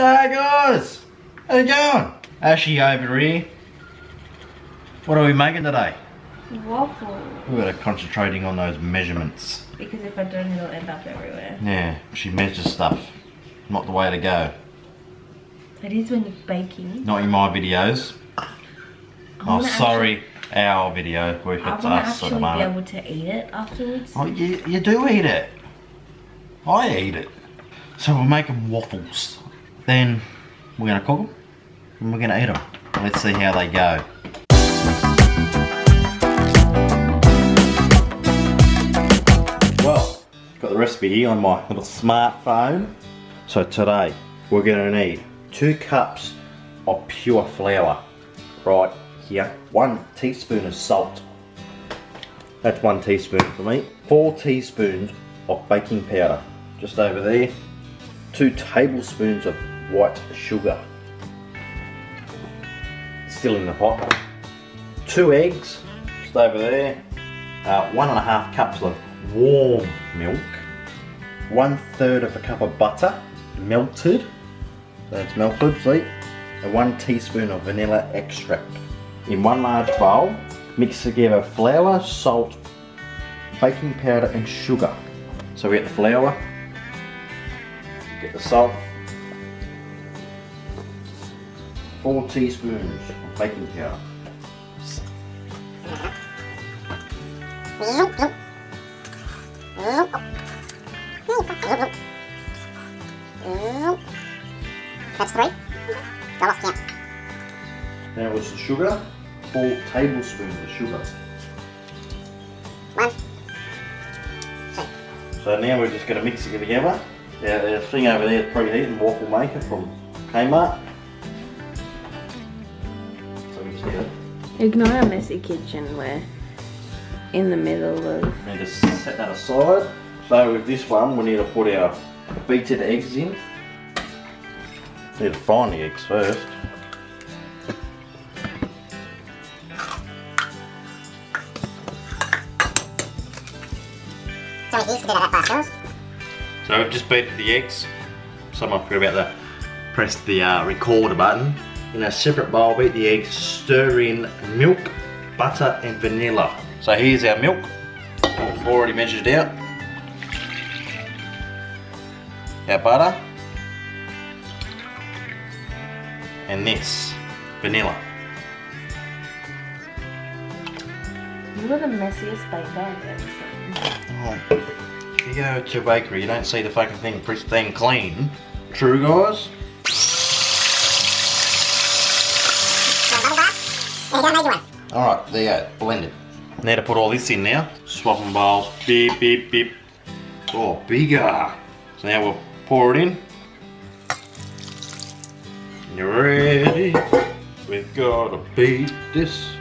G'day guys! How you going? Ashy over here. What are we making today? Waffles. We're concentrating on those measurements. Because if I don't, it'll end up everywhere. Yeah, she measures stuff. Not the way to go. It is when you're baking. Not in my videos. I Oh, sorry, our video. Where Actually, I it's want us to at actually the be moment. able to eat it afterwards. Oh, you, you do eat it. I eat it. So we're making waffles. Then we're gonna cook them and we're gonna eat them. Let's see how they go. Well, got the recipe here on my little smartphone. So today we're gonna need two cups of pure flour. Right here, one teaspoon of salt. That's one teaspoon for me. Four teaspoons of baking powder, just over there. Two tablespoons of white sugar, still in the pot. Two eggs, just over there. Uh, one and a half cups of warm milk. One third of a cup of butter, melted. That's melted, see? And one teaspoon of vanilla extract. In one large bowl, mix together flour, salt, baking powder and sugar. So we get the flour, get the salt, four teaspoons of baking powder. That's three. Go off count. Now was the sugar, four tablespoons of sugar. One. Two. So now we're just going to mix it together. Yeah, the thing over there is preheating waffle maker from Kmart. So we just need to, Ignore our messy kitchen. We're in the middle of. need to set that aside. So with this one, we need to put our beaten eggs in. Need to find the eggs first. So we used to do that by ourselves. So I've just beaten the eggs. Someone forgot about the press the uh, record button. In a separate bowl, beat the eggs, stir in milk, butter and vanilla. So here's our milk, I've already measured out. Our butter. And this, vanilla. You are the messiest baker I've ever seen. Oh, you go to a bakery, you don't see the fucking thing pristine clean. True, guys? You. Alright, there you go, blended. Now to put all this in now. Swapping bowls, beep, beep, beep. Oh, bigger. So now we'll pour it in. You're ready. We've got to beat this.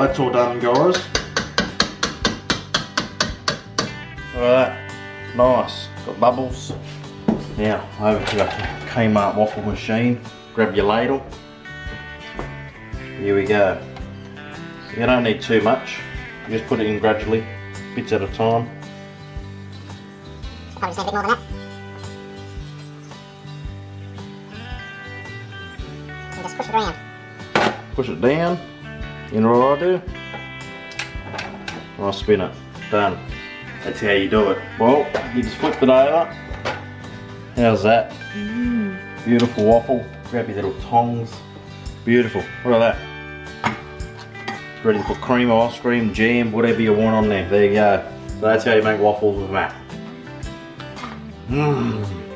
Well, that's all done, guys. Look at that. Nice. Got bubbles. Now, over to the Kmart waffle machine. Grab your ladle. Here we go. You don't need too much. You just put it in gradually, bits at a time. Probably just need a bit more than that. And just push it around. Push it down. You know what I'll do? I'll spin it. Done. That's how you do it. Well, you just flip it over. How's that? Mm. Beautiful waffle. Grab your little tongs. Beautiful. Look at that. Ready to put cream, ice cream, jam, whatever you want on there. There you go. So that's how you make waffles with Matt. Mmm.